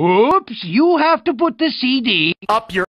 Oops, you have to put the CD up your...